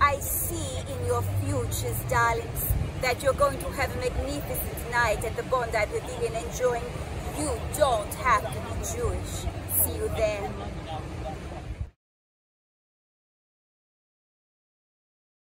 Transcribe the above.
I see in your futures, darlings, that you're going to have a magnificent night at the Bondi Pavilion enjoying. You don't have to be Jewish. See you there.